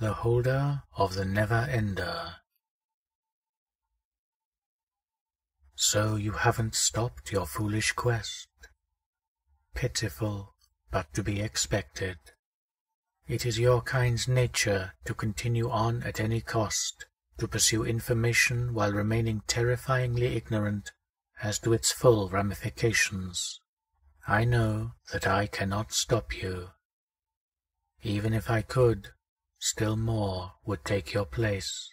the holder of the never-ender. So you haven't stopped your foolish quest. Pitiful, but to be expected. It is your kind's nature to continue on at any cost, to pursue information while remaining terrifyingly ignorant as to its full ramifications. I know that I cannot stop you. Even if I could, still more would take your place.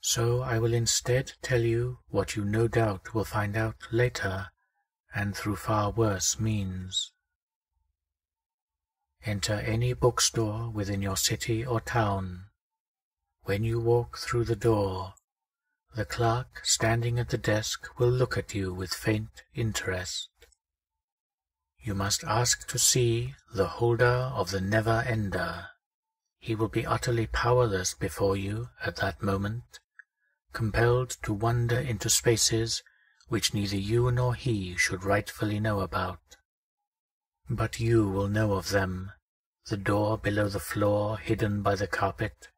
So I will instead tell you what you no doubt will find out later and through far worse means. Enter any bookstore within your city or town. When you walk through the door, the clerk standing at the desk will look at you with faint interest. You must ask to see the holder of the never-ender. He will be utterly powerless before you at that moment, compelled to wander into spaces which neither you nor he should rightfully know about. But you will know of them, the door below the floor hidden by the carpet,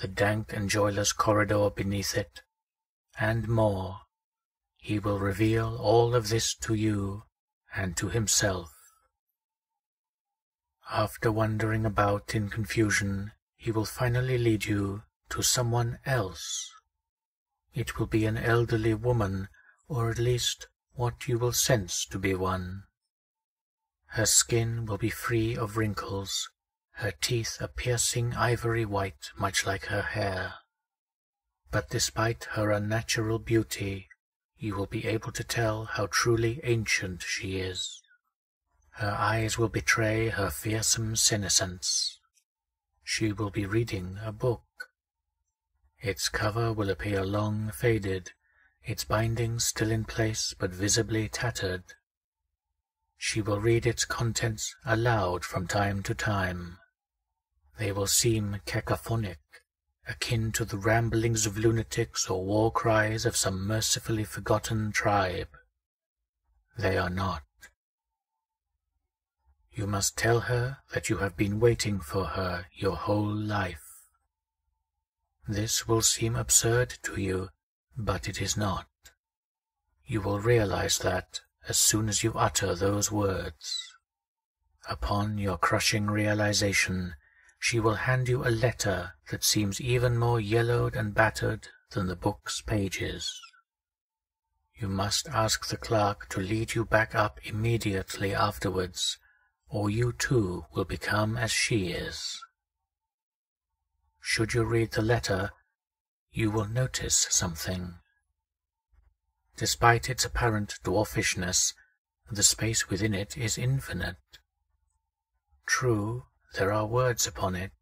the dank and joyless corridor beneath it, and more. He will reveal all of this to you and to himself. After wandering about in confusion, he will finally lead you to someone else. It will be an elderly woman, or at least what you will sense to be one. Her skin will be free of wrinkles, her teeth a piercing ivory white, much like her hair. But despite her unnatural beauty, you will be able to tell how truly ancient she is. Her eyes will betray her fearsome senescence. She will be reading a book. Its cover will appear long faded, its bindings still in place but visibly tattered. She will read its contents aloud from time to time. They will seem cacophonic, akin to the ramblings of lunatics or war cries of some mercifully forgotten tribe. They are not. You must tell her that you have been waiting for her your whole life. This will seem absurd to you, but it is not. You will realize that as soon as you utter those words. Upon your crushing realization, she will hand you a letter that seems even more yellowed and battered than the book's pages. You must ask the clerk to lead you back up immediately afterwards, or you too will become as she is. Should you read the letter, you will notice something. Despite its apparent dwarfishness, the space within it is infinite. True, there are words upon it.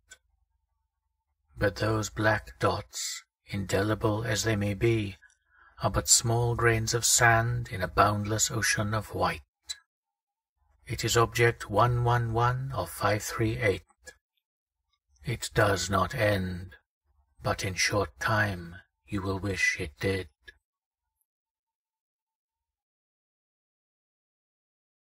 But those black dots, indelible as they may be, are but small grains of sand in a boundless ocean of white. It is object 111 of 538. It does not end, but in short time you will wish it did.